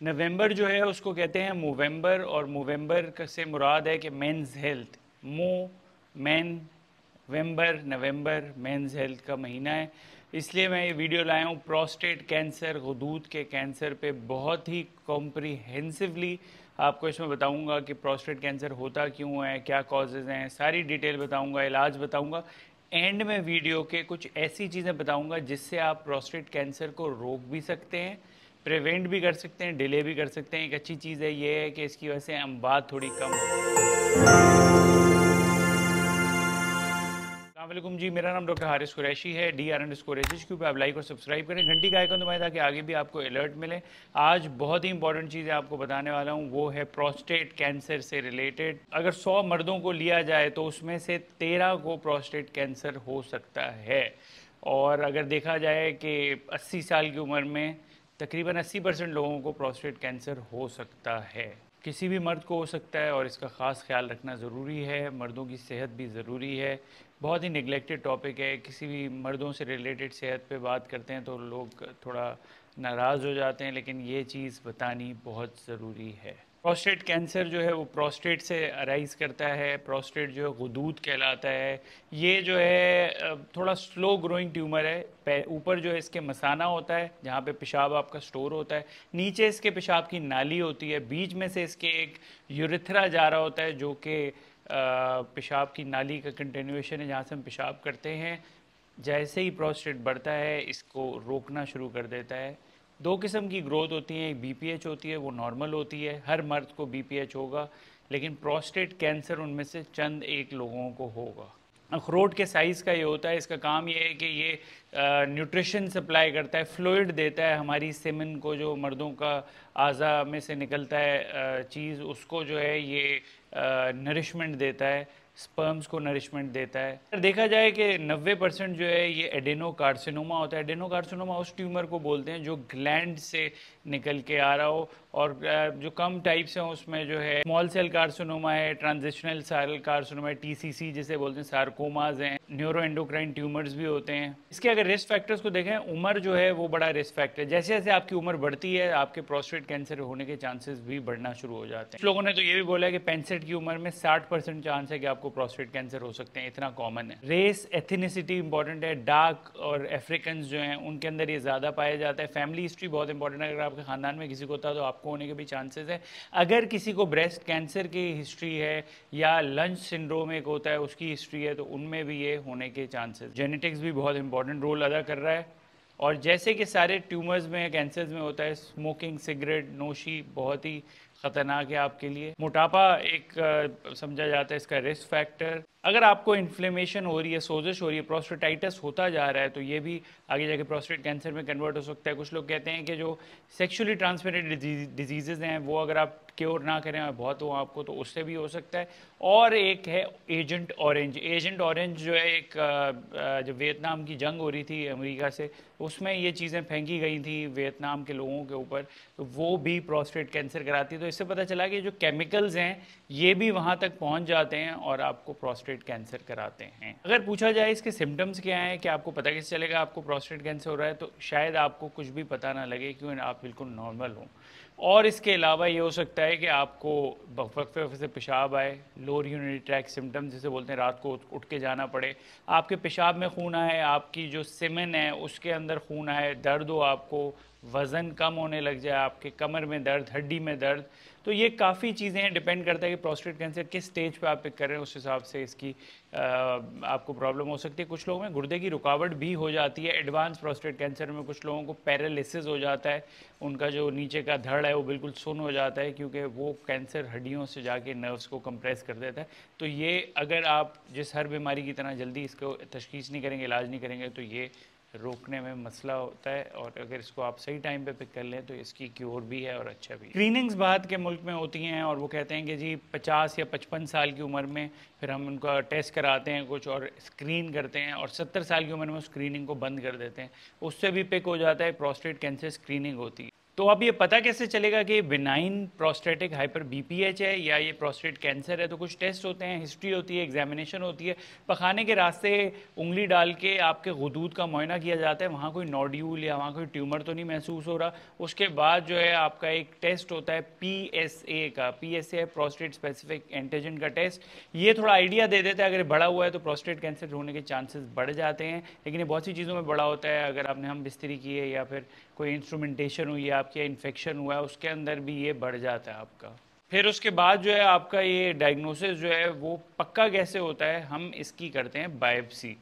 नवंबर जो है, उसको कहते हैं मोवेम्बर और मोवेम्बर से मुराद है कि men's health Movember नवंबर मेंस हेल्थ का महीना है। इसलिए मैं ये वीडियो लाया हूँ प्रोस्टेट कैंसर हदूद के कैंसर पे बहुत ही कॉम्प्रीहेंसिवली आपको इसमें बताऊँगा कि प्रोस्टेट कैंसर होता क्यों है, क्या कॉजेज़ हैं, सारी डिटेल बताऊँगा, इलाज बताऊँगा। एंड में वीडियो के कुछ ऐसी चीज़ें बताऊँगा जिससे आप प्रोस्टेट कैंसर को रोक भी सकते हैं। प्रिवेंट भी कर सकते हैं, डिले भी कर सकते हैं। एक अच्छी चीज़ है, ये है कि इसकी वजह से हम बात थोड़ी कम अल्लाम जी, मेरा नाम डॉक्टर हारिस कुरैशी है D R and score H पे। आप लाइक और सब्सक्राइब करें। घंटी का आइकन दबाएँ ताकि आगे भी आपको अलर्ट मिले। आज बहुत ही इंपॉर्टेंट चीज़ें आपको बताने वाला हूँ, वो है प्रोस्टेट कैंसर से रिलेटेड अगर 100 मर्दों को लिया जाए तो उसमें से 13 को प्रोस्टेट कैंसर हो सकता है। और अगर देखा जाए कि 80 साल की उम्र में तकरीबन 80 परसेंट लोगों को प्रोस्टेट कैंसर हो सकता है। किसी भी मर्द को हो सकता है और इसका ख़ास ख्याल रखना ज़रूरी है। मर्दों की सेहत भी ज़रूरी है। बहुत ही निगलेक्टेड टॉपिक है। किसी भी मर्दों से रिलेटेड सेहत पे बात करते हैं तो लोग थोड़ा नाराज़ हो जाते हैं, लेकिन ये चीज़ बतानी बहुत ज़रूरी है। प्रोस्टेट कैंसर जो है वो प्रोस्टेट से अराइज करता है प्रोस्टेट जो है गदूद कहलाता है। ये जो है थोड़ा स्लो ग्रोइंग ट्यूमर है। ऊपर जो है इसके मसाना होता है, जहाँ पे पेशाब आपका स्टोर होता है। नीचे इसके पेशाब की नाली होती है। बीच में से इसके एक यूरिथ्रा जा रहा होता है, जो कि पेशाब की नाली का कंटिन्यूएशन है, जहाँ से हम पेशाब करते हैं। जैसे ही प्रोस्टेट बढ़ता है, इसको रोकना शुरू कर देता है। दो किस्म की ग्रोथ होती है, एक बीपीएच होती है, वो नॉर्मल होती है। हर मर्द को बीपीएच होगा, लेकिन प्रोस्टेट कैंसर उनमें से चंद एक लोगों को होगा। अखरोट के साइज़ का ये होता है, इसका काम ये है कि ये न्यूट्रिशन सप्लाई करता है फ्लूड देता है, हमारी सेमन को जो मर्दों का आज़ा में से निकलता है चीज़, उसको जो है ये नरिशमेंट देता है। स्पर्म्स को नरिशमेंट देता है। देखा जाए कि 90 परसेंट जो है ये एडेनो कार्सिनोमा होता है। एडेनो कार्सिनोमा उस ट्यूमर को बोलते हैं जो ग्लैंड से निकल के आ रहा हो और जो कम टाइप्स हैं उसमें जो है स्मॉल सेल कार्सिनोमा है ट्रांजिशनल सेल कार्सिनोमा है टीसीसी जिसे बोलते हैं सार्कोमाज हैं न्यूरो एंडोक्राइन ट्यूमर्स भी होते हैं। इसके अगर रिस्क फैक्टर्स को देखें, उम्र जो है वो बड़ा रिस्क फैक्टर है। जैसे जैसे आपकी उम्र बढ़ती है, आपके प्रोस्टेट कैंसर होने के चांसेस भी बढ़ना शुरू हो जाते हैं। लोगों ने तो ये भी बोला है कि पैंसठ की उम्र में साठ चांस है कि आपको प्रोस्टेट कैंसर हो सकते हैं, इतना कॉमन है। रेस एथिनिसिटी इंपॉर्टेंट है डार्क और अफ्रीकन जो हैं, उनके अंदर ये ज़्यादा पाया जाता है। फैमिली हिस्ट्री बहुत इंपॉर्टेंट है। अगर आपके खानदान में किसी को होता है तो आपको होने के भी चांसेस है। अगर किसी को ब्रेस्ट कैंसर की हिस्ट्री है या लंच सिंड्रोम एक होता है, उसकी हिस्ट्री है तो उनमें भी ये होने के चांसेस जेनेटिक्स भी बहुत इंपॉर्टेंट रोल अदा कर रहा है। और जैसे कि सारे ट्यूमर्स में कैंसर्स में होता है स्मोकिंग सिगरेट नोशी बहुत ही ख़तरनाक है आपके लिए। मोटापा एक समझा जाता है, इसका रिस्क फैक्टर अगर आपको इन्फ्लेमेशन हो रही है, सोजिश हो रही है प्रोस्टेटाइटिस होता जा रहा है तो ये भी आगे जाके प्रोस्टेट कैंसर में कन्वर्ट हो सकता है। कुछ लोग कहते हैं कि जो सेक्सुअली ट्रांसमिटेड डिज़ीज़ हैं, वो अगर आप क्योर ना करें और बहुत हो आपको तो उससे भी हो सकता है। और एक है एजेंट ऑरेंज एजेंट ऑरेंज जो है एक जब वियतनाम की जंग हो रही थी अमेरिका से, उसमें ये चीज़ें फेंकी गई थी वियतनाम के लोगों के ऊपर तो वो भी प्रोस्टेट कैंसर कराती है। तो इससे पता चला कि जो केमिकल्स हैं, ये भी वहाँ तक पहुँच जाते हैं और आपको प्रोस्टेट कैंसर कराते हैं। अगर पूछा जाए इसके सिम्टम्स क्या हैं कि आपको पता कैसे चलेगा आपको प्रोस्टेट कैंसर हो रहा है तो शायद आपको कुछ भी पता ना लगे क्यों आप बिल्कुल नॉर्मल हों। और इसके अलावा ये हो सकता है कि आपको वक्फे वक्फे से पेशाब आए लोअर यूनिटी ट्रैक सिम्टम्स जिसे बोलते हैं, रात को उठ के जाना पड़े। आपके पेशाब में खून आए, आपकी जो सिमन है, उसके अंदर खून आए, दर्द हो आपको, वज़न कम होने लग जाए, आपके कमर में दर्द, हड्डी में दर्द तो ये काफ़ी चीज़ें हैं डिपेंड करता है कि प्रोस्टेट कैंसर किस स्टेज पे आप पिक कर रहे हैं उस हिसाब से इसकी आ, आपको प्रॉब्लम हो सकती है। कुछ लोगों में गुर्दे की रुकावट भी हो जाती है। एडवांस प्रोस्टेट कैंसर में कुछ लोगों को पैरालिसिस हो जाता है। उनका जो नीचे का धड़ है वो बिल्कुल सुन हो जाता है क्योंकि वो कैंसर हड्डियों से जाके नर्व्स को कंप्रेस कर देता है। तो ये अगर आप जिस हर बीमारी की तरह जल्दी इसको तशखीस नहीं करेंगे इलाज नहीं करेंगे तो ये रोकने में मसला होता है और अगर इसको आप सही टाइम पे पिक कर लें तो इसकी क्योर भी है और अच्छा भी स्क्रीनिंग्स बाहर के मुल्क में होती हैं और वो कहते हैं कि जी 50 या 55 साल की उम्र में फिर हम उनका टेस्ट कराते हैं कुछ और स्क्रीन करते हैं और 70 साल की उम्र में स्क्रीनिंग को बंद कर देते हैं। उससे भी पिक हो जाता है प्रोस्टेट कैंसर स्क्रीनिंग होती है। तो अब ये पता कैसे चलेगा कि बिनाइन प्रोस्टेटिक हाइपर बीपीएच है या ये प्रोस्टेट कैंसर है? तो कुछ टेस्ट होते हैं हिस्ट्री होती है एग्जामिनेशन होती है। पखाने के रास्ते उंगली डाल के आपके गदूद का मुआयना किया जाता है। वहाँ कोई नोड्यूल या वहाँ कोई ट्यूमर तो नहीं महसूस हो रहा। उसके बाद जो है आपका एक टेस्ट होता है पीएसए का। पी है प्रोस्टेट स्पेसिफिक एंटीजन का टेस्ट ये थोड़ा आइडिया दे देता है। अगर बड़ा हुआ है तो प्रोस्टेट कैंसर होने के चांसेस बढ़ जाते हैं। लेकिन ये बहुत सी चीज़ों में बड़ा होता है। अगर आपने हम बिस्तरी की है या फिर कोई इंस्ट्रूमेंटेशन हुई है आपके इन्फेक्शन हुआ है, उसके अंदर भी ये बढ़ जाता है आपका। फिर उसके बाद जो है, आपका ये डायग्नोसिस जो है, वो पक्का कैसे होता है, हम इसकी करते हैं बायोप्सी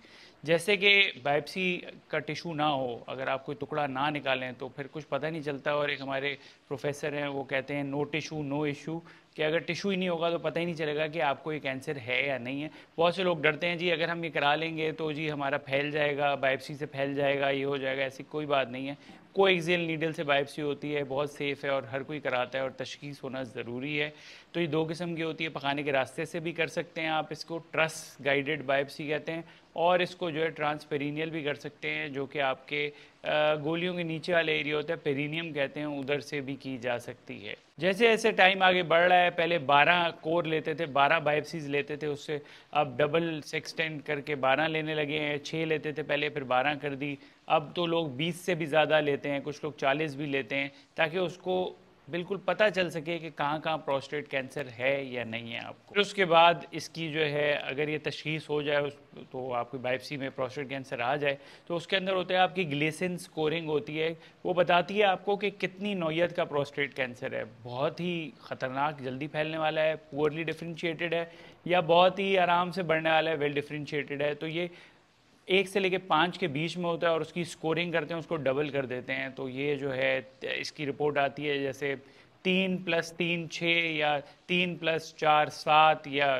जैसे कि बायोप्सी का टिशू ना हो, अगर आप कोई टुकड़ा ना निकालें तो फिर कुछ पता नहीं चलता और एक हमारे प्रोफेसर हैं, वो कहते हैं नो टिशू नो इशू कि अगर टिश्यू ही नहीं होगा तो पता ही नहीं चलेगा कि आपको ये कैंसर है या नहीं है। बहुत से लोग डरते हैं, जी, अगर हम ये करा लेंगे तो जी, हमारा फैल जाएगा, बायोप्सी से फैल जाएगा, ये हो जाएगा। ऐसी कोई बात नहीं है। कोएक्सियल नीडल से बायोप्सी होती है, बहुत सेफ़ है और हर कोई कराता है और तशखीस होना ज़रूरी है। तो ये दो किस्म की होती है, पकाने के रास्ते से भी कर सकते हैं आप इसको। ट्रस गाइडेड बायोप्सी कहते हैं और इसको जो है ट्रांसपेरिनियल भी कर सकते हैं, जो कि आपके गोलियों के नीचे वाले एरिया होता है, पेरीनियम कहते हैं, उधर से भी की जा सकती है। जैसे जैसे टाइम आगे बढ़ रहा है, पहले 12 कोर लेते थे 12 बायोप्सीज लेते थे, उससे अब डबल एक्सटेंड करके 12 लेने लगे हैं छः लेते थे पहले, फिर 12 कर दी। अब तो लोग 20 से भी ज़्यादा लेते हैं, कुछ लोग 40 भी लेते हैं, ताकि उसको बिल्कुल पता चल सके कि कहाँ कहाँ प्रोस्टेट कैंसर है या नहीं है आपको। फिर उसके बाद इसकी जो है, अगर ये तशखीस हो जाए तो आपकी बायोप्सी में प्रोस्टेट कैंसर आ जाए तो उसके अंदर होता है आपकी ग्लेसन स्कोरिंग होती है। वो बताती है आपको कि कितनी नौीयत का प्रोस्टेट कैंसर है। बहुत ही ख़तरनाक, जल्दी फैलने वाला है पुअरली डिफ्रेंशिएटेड है, या बहुत ही आराम से बढ़ने वाला है वेल डिफ्रेंशिएटेड है। तो ये एक से लेके पाँच के बीच में होता है और उसकी स्कोरिंग करते हैं, उसको डबल कर देते हैं। तो ये जो है, इसकी रिपोर्ट आती है जैसे तीन प्लस तीन छः या तीन प्लस चार सात या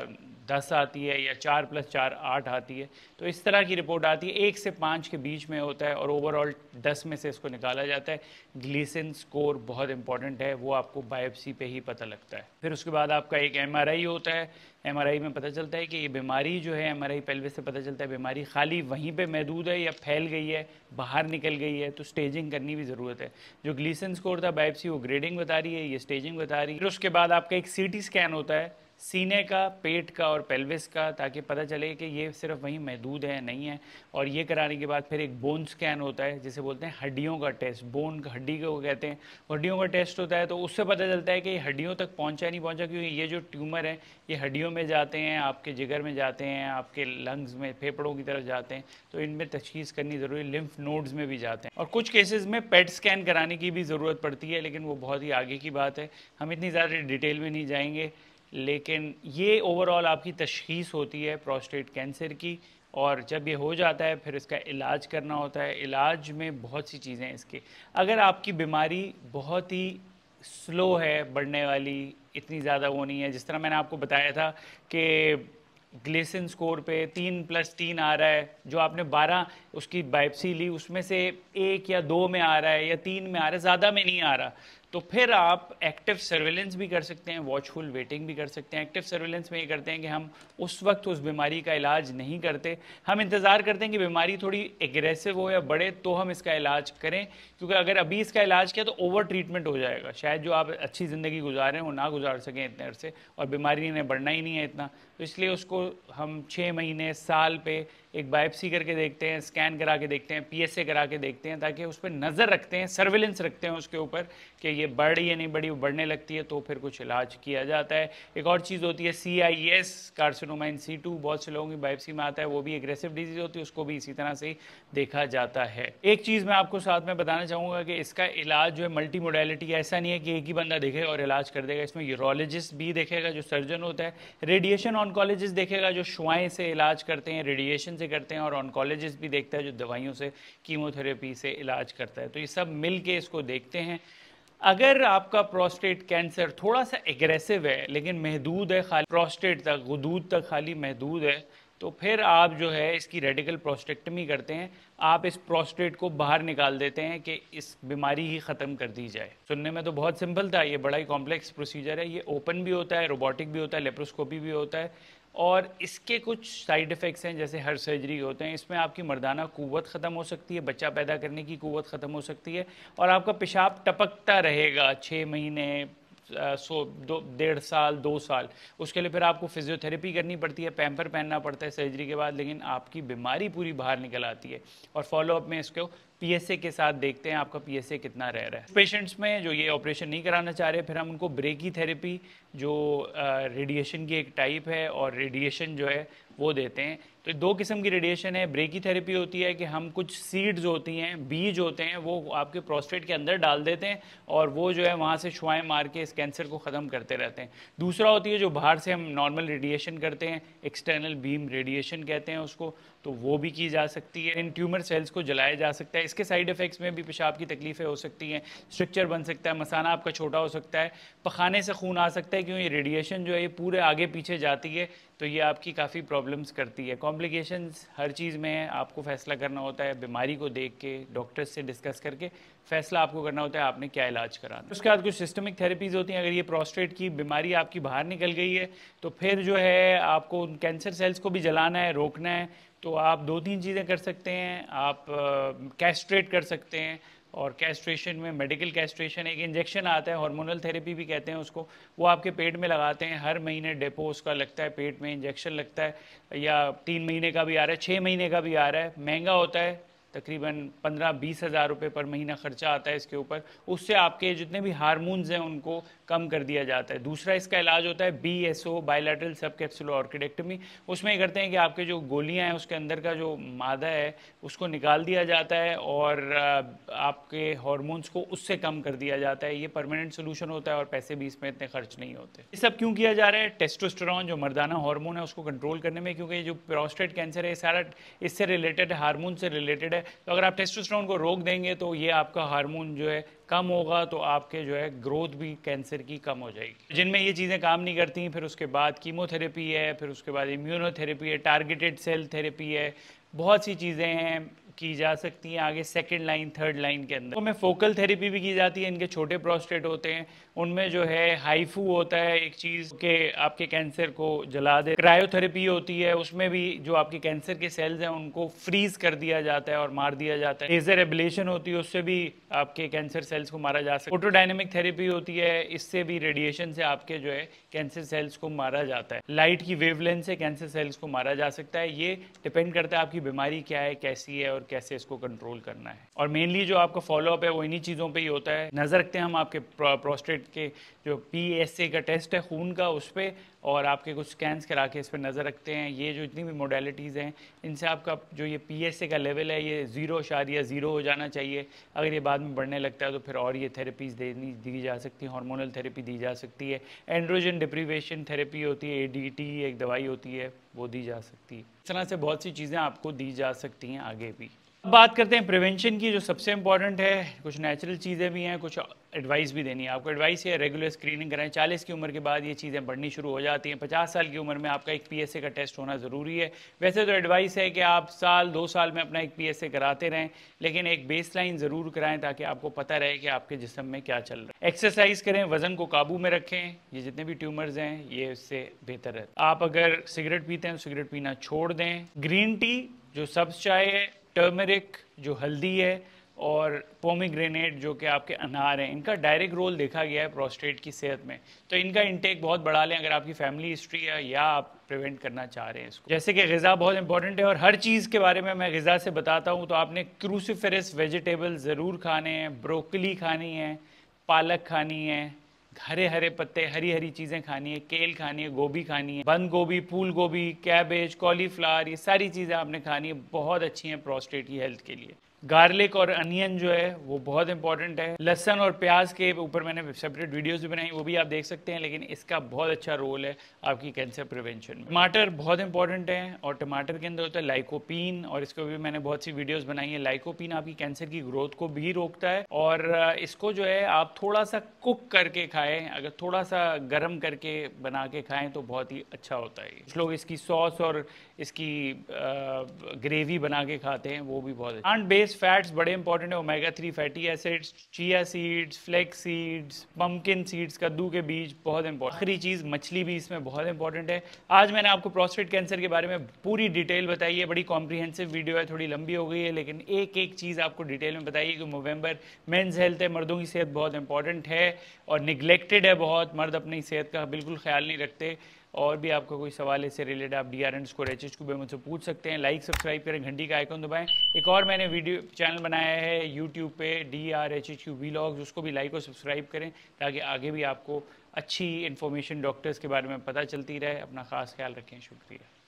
दस आती है या चार प्लस चार आठ आती है तो इस तरह की रिपोर्ट आती है। एक से पाँच के बीच में होता है और ओवरऑल दस में से इसको निकाला जाता है। ग्लीसन स्कोर बहुत इंपॉर्टेंट है, वो आपको बायोप्सी पे ही पता लगता है। फिर उसके बाद आपका एक एमआरआई होता है। एमआरआई में पता चलता है कि ये बीमारी जो है एमआरआई पेल्विस से पता चलता है, बीमारी खाली वहीं पर महदूद है या फैल गई है, बाहर निकल गई है तो स्टेजिंग करनी भी ज़रूरत है। जो ग्लीसन स्कोर था बायोप्सी वो ग्रेडिंग बता रही है, ये स्टेजिंग बता रही है। फिर उसके बाद आपका एक सीटी स्कैन होता है सीने का, पेट का और पेल्विस का ताकि पता चले कि ये सिर्फ़ वहीं महदूद है, नहीं है। और ये कराने के बाद फिर एक बोन स्कैन होता है, जिसे बोलते हैं हड्डियों का टेस्ट बोन हड्डी को कहते हैं। हड्डियों का टेस्ट होता है तो उससे पता चलता है कि हड्डियों तक पहुँचा नहीं पहुँचा क्योंकि ये जो ट्यूमर है, ये हड्डियों में जाते हैं, आपके जिगर में जाते हैं, आपके लंग्स में, फेफड़ों की तरफ़ जाते हैं। तो इनमें तशखीस करनी ज़रूरी लिम्फ नोड्स में भी जाते हैं। और कुछ केसेस में पेट स्कैन कराने की भी ज़रूरत पड़ती है, लेकिन वो बहुत ही आगे की बात है। हम इतनी ज़्यादा डिटेल में नहीं जाएँगे। लेकिन ये ओवरऑल आपकी तशखीस होती है प्रोस्टेट कैंसर की और जब ये हो जाता है, फिर इसका इलाज करना होता है। इलाज में बहुत सी चीज़ें इसके। अगर आपकी बीमारी बहुत ही स्लो है, बढ़ने वाली, इतनी ज़्यादा वो नहीं है, जिस तरह मैंने आपको बताया था कि ग्लेसन स्कोर पे तीन प्लस तीन आ रहा है, जो आपने बारह उसकी बाइप्सी ली, उसमें से एक या दो में आ रहा है या तीन में आ रहा है, ज़्यादा में नहीं आ रहा। तो फिर आप एक्टिव सर्वेलेंस भी कर सकते हैं वॉचफुल वेटिंग भी कर सकते हैं। एक्टिव सर्वेलेंस में ये करते हैं कि हम उस वक्त उस बीमारी का इलाज नहीं करते। हम इंतज़ार करते हैं कि बीमारी थोड़ी एग्रेसिव हो या बढ़े तो हम इसका इलाज करें। क्योंकि अगर अभी इसका इलाज किया तो ओवर ट्रीटमेंट हो जाएगा। शायद जो आप अच्छी ज़िंदगी गुजारें वो ना गुजार सकें इतने अरसे। और बीमारी ने बढ़ना ही नहीं है इतना। तो इसलिए उसको हम छः महीने, साल पे एक बायोप्सी करके देखते हैं स्कैन करा के देखते हैं पीएसए करा के देखते हैं, ताकि उस पर नज़र रखते हैं सर्विलेंस रखते हैं उसके ऊपर कि ये बढ़ या नहीं बढ़ी, वो बढ़ने लगती है तो फिर कुछ इलाज किया जाता है। एक और चीज़ होती है सी आई एस कार्सिनोमाइन सी टू बहुत से लोगों की बायोप्सी में आता है, वो भी एग्रेसिव डिज़ीज़ होती है, उसको भी इसी तरह से देखा जाता है। एक चीज़ मैं आपको साथ में बताना चाहूँगा कि इसका इलाज जो है मल्टी मोडेलिटी ऐसा नहीं है कि एक ही बंदा देखेगा और इलाज कर देगा, इसमें यूरोलॉजिस्ट भी देखेगा जो सर्जन होता है रेडिएशन ऑनकोलॉजिस्ट देखेगा जो शुआएँ से इलाज करते हैं रेडिएशन से करते हैं और ऑनकोलॉजिस्ट भी देखता है जो दवाइयों से कीमोथेरेपी से इलाज करता है। तो ये सब मिल के इसको देखते हैं। अगर आपका प्रोस्टेट कैंसर थोड़ा सा एग्रेसिव है, लेकिन महदूद है, खाली प्रोस्टेट तक, गदूद तक खाली महदूद है तो फिर आप जो है इसकी रेडिकल प्रोस्टेक्टमी करते हैं। आप इस प्रोस्टेट को बाहर निकाल देते हैं कि इस बीमारी ही ख़त्म कर दी जाए। सुनने में तो बहुत सिंपल था, ये बड़ा ही कॉम्प्लेक्स प्रोसीजर है। ये ओपन भी होता है रोबोटिक भी होता है लेप्रोस्कोपी भी होता है। और इसके कुछ साइड इफ़ेक्ट्स हैं, जैसे हर सर्जरी होते हैं, इसमें आपकी मर्दाना कुवत ख़त्म हो सकती है, बच्चा पैदा करने की कुवत ख़त्म हो सकती है, और आपका पेशाब टपकता रहेगा छः महीने सो, दो, डेढ़ साल, दो साल। उसके लिए फिर आपको फिजियोथेरेपी करनी पड़ती है पैम्पर पहनना पड़ता है सर्जरी के बाद, लेकिन आपकी बीमारी पूरी बाहर निकल आती है। और फॉलोअप में इसको पीएसए के साथ देखते हैं, आपका पीएसए कितना रह रहा है। पेशेंट्स में जो ये ऑपरेशन नहीं कराना चाह रहे, फिर हम उनको ब्रेकी थेरेपी जो रेडिएशन की एक टाइप है, और रेडिएशन जो है वो देते हैं। तो दो किस्म की रेडिएशन है। ब्रेकी थेरेपी होती है कि हम कुछ सीड्स होती हैं, बीज होते हैं, वो आपके प्रोस्टेट के अंदर डाल देते हैं और वो जो है वहाँ से शुआएँ मार के इस कैंसर को ख़त्म करते रहते हैं। दूसरा होती है जो बाहर से हम नॉर्मल रेडिएशन करते हैं एक्सटर्नल बीम रेडिएशन कहते हैं उसको तो वो भी की जा सकती है। इन ट्यूमर सेल्स को जलाया जा सकता है। इसके साइड इफ़ेक्ट्स में भी पेशाब की तकलीफ़ें हो सकती हैं स्ट्रक्चर बन सकता है, मसाना आपका छोटा हो सकता है, पखाने से खून आ सकता है, क्योंकि रेडिएशन जो है ये पूरे आगे पीछे जाती है। तो ये आपकी काफ़ी प्रॉब्लम्स करती है। कॉम्प्लिकेशंस हर चीज़ में है आपको फैसला करना होता है, बीमारी को देख के डॉक्टर्स से डिस्कस करके फैसला आपको करना होता है, आपने क्या इलाज कराना उसके बाद कुछ सिस्टमिक थेरेपीज़ होती हैं, अगर ये प्रोस्टेट की बीमारी आपकी बाहर निकल गई है तो फिर जो है आपको उन कैंसर सेल्स को भी जलाना है, रोकना है तो आप दो तीन चीज़ें कर सकते हैं, आप कैस्ट्रेट कर सकते हैं और कैस्ट्रेशन में मेडिकल कैस्ट्रेशन एक इंजेक्शन आता है हार्मोनल थेरेपी भी कहते हैं उसको, वो आपके पेट में लगाते हैं, हर महीने डेपो उसका लगता है, पेट में इंजेक्शन लगता है, या तीन महीने का भी आ रहा है छः महीने का भी आ रहा है, महँगा होता है, तकरीबन पंद्रह बीस हज़ार रुपये पर महीना खर्चा आता है इसके ऊपर, उससे आपके जितने भी हारमोन्स हैं उनको कम कर दिया जाता है। दूसरा इसका इलाज होता है बी एस ओ बायोलेटरल सब कैप्सुलो ऑर्किडेक्टमी उसमें करते हैं कि आपके जो गोलियाँ हैं, उसके अंदर का जो मादा है, उसको निकाल दिया जाता है और आपके हॉर्मोन्स को उससे कम कर दिया जाता है। ये परमानेंट सोल्यूशन होता है और पैसे भी इसमें इतने खर्च नहीं होते। ये सब क्यों किया जा रहा है? टेस्टोस्टेरॉन जो मर्दाना हार्मोन है, उसको कंट्रोल करने में, क्योंकि जो प्रोस्टेट कैंसर है सारा इससे रिलेटेड हार्मोन से रिलेटेड है। तो अगर आप टेस्टोस्टेरॉन को रोक देंगे तो ये आपका हार्मोन जो है कम होगा तो आपके जो है ग्रोथ भी कैंसर की कम हो जाएगी। जिनमें ये चीज़ें काम नहीं करती, फिर उसके बाद कीमोथेरेपी है, फिर उसके बाद इम्यूनोथेरेपी है टारगेटेड सेल थेरेपी है, बहुत सी चीज़ें हैं की जा सकती हैं आगे सेकंड लाइन थर्ड लाइन के अंदर। तो में फोकल थेरेपी भी की जाती है, इनके छोटे प्रोस्टेट होते हैं। उनमें जो है हाइफू होता है, एक चीज़ के आपके कैंसर को जला दे। क्रायोथेरेपी होती है, उसमें भी जो आपके कैंसर के सेल्स हैं, उनको फ्रीज कर दिया जाता है और मार दिया जाता है। लेजर एबिलेशन होती है, उससे भी आपके कैंसर सेल्स को मारा जा सकता है। फोटोडाइनमिक थेरेपी होती है, इससे भी रेडिएशन से आपके जो है कैंसर सेल्स को मारा जाता है। लाइट की वेवलेंथ से कैंसर सेल्स को मारा जा सकता है। ये डिपेंड करता है आपकी बीमारी क्या है, कैसी है और कैसे इसको कंट्रोल करना है। और मेनली जो आपका फॉलोअप है, वो इन्हीं चीज़ों पे ही होता है। नज़र रखते हैं हम आपके प्रोस्टेट के जो पी का टेस्ट है, खून का उस पर और आपके कुछ स्कैंस करा के इस पर नज़र रखते हैं। ये जो इतनी भी मोडेलिटीज़ हैं, इनसे आपका जो ये पी का लेवल है, ये ज़ीरो या ज़ीरो हो जाना चाहिए। अगर ये बाद में बढ़ने लगता है तो फिर और ये थेरेपीज़ देनी, दी जा सकती हैं हार्मोनल थेरेपी दी जा सकती है। एंड्रोजन डिप्रीवेशन थेरेपी होती है एडीटी एक दवाई होती है, वो दी जा सकती है। इस तरह से बहुत सी चीज़ें आपको दी जा सकती हैं आगे भी। बात करते हैं प्रिवेंशन की, जो सबसे इंपॉर्टेंट है। कुछ नेचुरल चीज़ें भी हैं, कुछ एडवाइस भी देनी है आपको। एडवाइस है रेगुलर स्क्रीनिंग कराएँ 40 की उम्र के बाद ये चीज़ें बढ़नी शुरू हो जाती हैं। 50 साल की उम्र में आपका एक पीएसए का टेस्ट होना ज़रूरी है। वैसे तो एडवाइस है कि आप साल, दो साल में अपना एक पीएसए कराते रहें, लेकिन एक बेस ज़रूर कराएँ ताकि आपको पता रहे कि आपके जिसम में क्या चल रहा है। एक्सरसाइज करें, वज़न को काबू में रखें। ये जितने भी ट्यूमर्स हैं, ये इससे बेहतर है। आप अगर सिगरेट पीते हैं तो सिगरेट पीना छोड़ दें। ग्रीन टी जो सब्स चाय है टर्मरिक जो हल्दी है और पोमिग्रेनेट जो कि आपके अनार हैं, इनका डायरेक्ट रोल देखा गया है प्रोस्टेट की सेहत में। तो इनका इंटेक बहुत बढ़ा लें अगर आपकी फैमिली हिस्ट्री है या आप प्रिवेंट करना चाह रहे हैं इसको। जैसे कि गज़ा बहुत इंपॉर्टेंट है और हर चीज़ के बारे में मैं गज़ा से बताता हूँ तो आपने क्रूसीफेरस वेजिटेबल ज़रूर खाने हैं ब्रोकली खानी है, पालक खानी है हरे हरे पत्ते हरी हरी चीज़ें खानी है, केल खानी है, गोभी खानी है, बंद गोभी, फूल गोभी, कैबेज, कॉलीफ्लावर, ये सारी चीज़ें आपने खानी है, बहुत अच्छी हैं प्रोस्टेट की हेल्थ के लिए। गार्लिक और अनियन जो है, वो बहुत इंपॉर्टेंट है। लहसन और प्याज के ऊपर मैंने सेपरेट वीडियोस भी बनाई, वो भी आप देख सकते हैं, लेकिन इसका बहुत अच्छा रोल है आपकी कैंसर प्रिवेंशन में। टमाटर बहुत इंपॉर्टेंट है, और टमाटर के अंदर होता है लाइकोपिन और इसको भी मैंने बहुत सी वीडियोस बनाई है। लाइकोपिन आपकी कैंसर की ग्रोथ को भी रोकता है, और इसको जो है, आप थोड़ा सा कुक करके खाएँ। अगर थोड़ा सा गर्म करके बना के खाएँ तो बहुत ही अच्छा होता है। कुछ लोग इसकी सॉस और इसकी ग्रेवी बना के खाते हैं, वो भी बहुत प्लांट बेस्ड ट्रेस फैट्स बड़े इंपॉर्टेंट है omega three fatty acids chia seeds flax seeds pumpkin seeds कद्दू के बीज, बहुत इंपॉर्टेंट आखिरी चीज़, मछली भी इसमें बहुत इंपॉर्टेंट है। आज मैंने आपको प्रोस्टेट कैंसर के बारे में पूरी डिटेल बताई है, बड़ी कॉम्प्रीहेंसिव वीडियो है, थोड़ी लंबी हो गई है, लेकिन एक एक चीज़ आपको डिटेल में बताइए कि नवंबर मेंस हेल्थ है, मर्दों की सेहत बहुत इंपॉर्टेंट है, और निगलेक्टेड है बहुत, मर्द अपनी सेहत का बिल्कुल ख्याल नहीं रखते। और भी आपका कोई सवाल इससे रिलेटेड आप D R underscore H H को मुझसे पूछ सकते हैं। लाइक सब्सक्राइब करें, घंटी का आइकन दबाएँ। एक और मैंने वीडियो चैनल बनाया है यूट्यूब पे D R H H Q vlogs उसको भी लाइक और सब्सक्राइब करें ताकि आगे भी आपको अच्छी इन्फॉर्मेशन डॉक्टर्स के बारे में पता चलती रहे। अपना ख़ास ख्याल रखें, शुक्रिया।